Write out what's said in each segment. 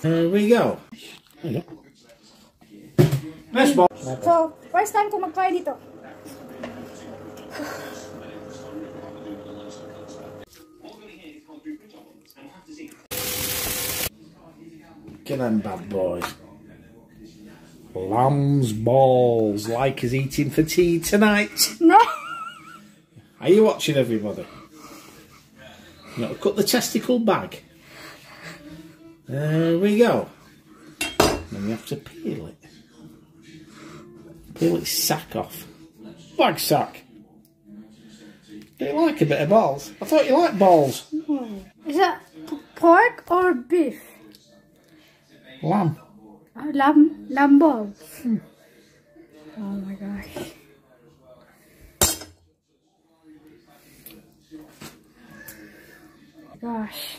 There we go. Next ball. So, first time ko mag-try dito. Get them bad boys. Lamb's balls, like is eating for tea tonight. No! Are you watching everybody? Got cut the testicle bag. There we go. Then we have to peel it. Peel its sack off. Bag sack. Do you like a bit of balls? I thought you liked balls. Is that pork or beef? Lamb. Uh, lamb, lamb balls. Oh my gosh. Gosh.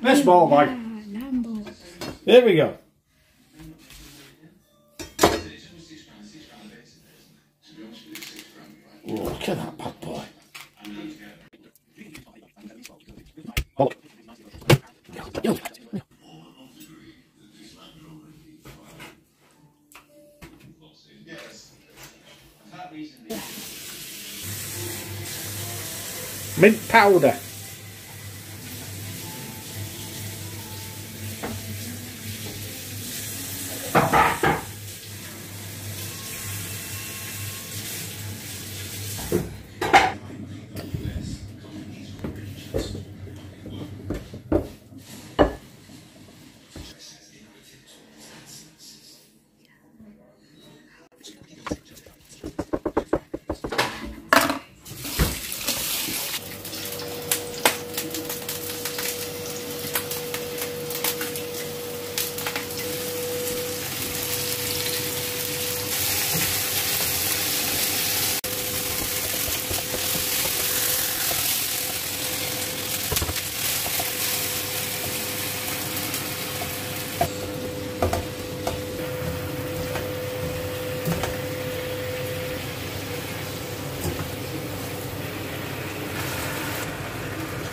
Next ball balls. There we go. Oh, look at that bad boy. Yo. Mint powder.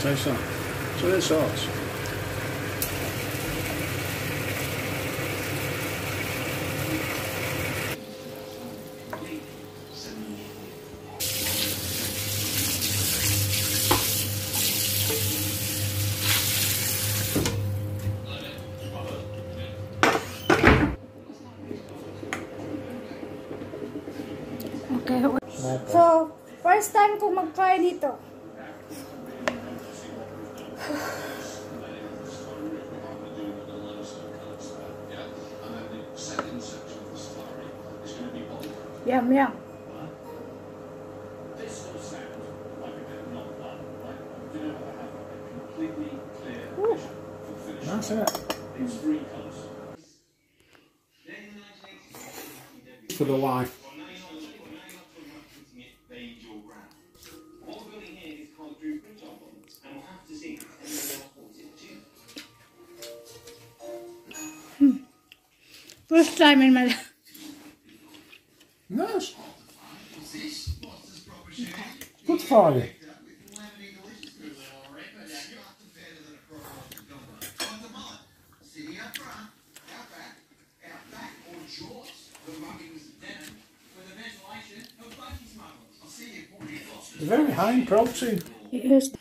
Taste that. So it's sauce. Okay. So, first time ko mag-try dito. Yum, yum. That's it. For the life. Hmm. First time in my life. Nice. It's very high in protein. Here's